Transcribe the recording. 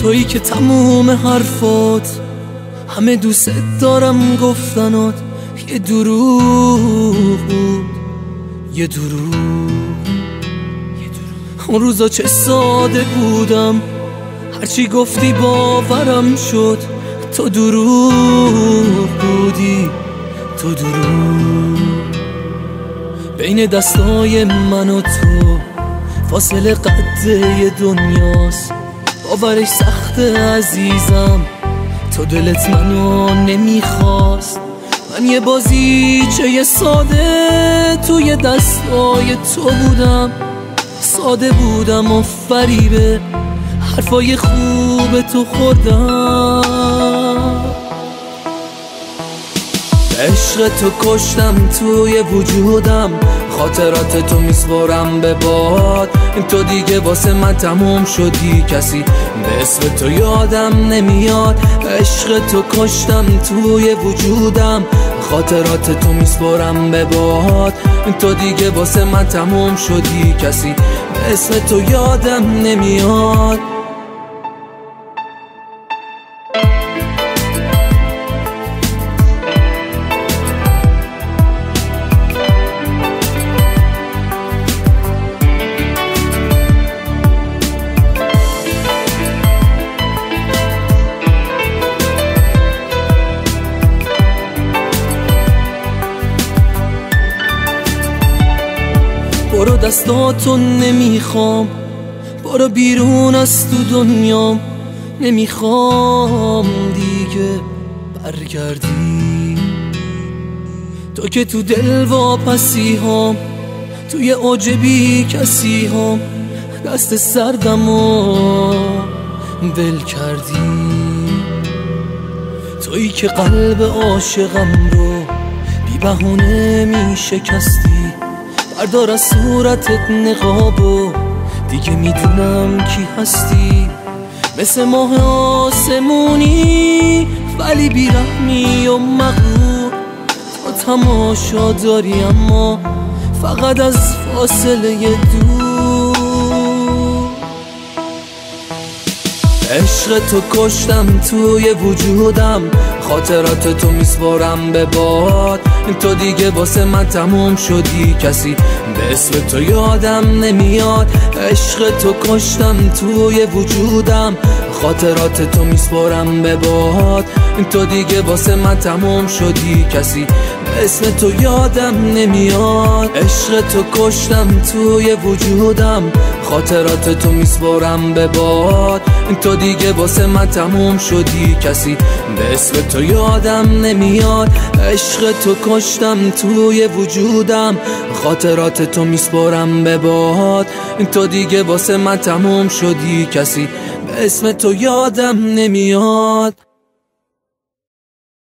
تویی که تموم حرفات همه دوست دارم گفتنات. یه دروغ بود یه دروغ. اون روزا چه ساده بودم هرچی گفتی باورم شد. تو دروغ بودی تو دروغ. بین دستای من و تو فاصله قده دنیاست. باورش سخته عزیزم. تو دلت منو نمی‌خواست. من یه بازی چه ساده توی دستای تو بودم. ساده بودم و فریبه. حرفای خوب تو خوردم. عشق تو کشتم توی وجودم خاطرات تو میسپرم به باد. تو دیگه واسه من تموم شدی کسی به اسم تو یادم نمیاد. عشق تو کشتم توی وجودم خاطرات تو میسپرم به باد. تو دیگه واسه من تموم شدی کسی به اسم تو یادم نمیاد. دستاتو نمی‌خوام. برو بیرون از تو دنیام. نمی‌خوام دیگه برگردی. تو که تو دل واپسی هم توی عجبی کسی هم دست سردم و ول کردی. تویی که قلب عاشقم رو بی بهونه می شکستی بردار از صورتت نقاب و دیگه می‌دونم کی هستی. مثل ماه آسمونی ولی بیرحمی و مغرور. تا تماشا داری اما فقط از فاصله دور. عشق تو کشتم توی وجودم خاطرات تو میسپرم به باد. تو دیگه واسه من تموم شدی کسی به اسم تو یادم نمیاد. عشق تو کشتم توی وجودم خاطرات تو میسپرم به باد. تو دیگه واسه من تموم شدی کسی اسم تو یادم نمیاد. عشق تو کشتم توی وجودم. خاطرات تو میسپرم به باد. تو دیگه واسه من تموم شدی. کسی به اسم تو یادم نمیاد. عشق تو کشتم توی وجودم. خاطرات تو میسپرم به باد. تو دیگه واسه من تموم شدی. کسی به اسم تو یادم نمیاد.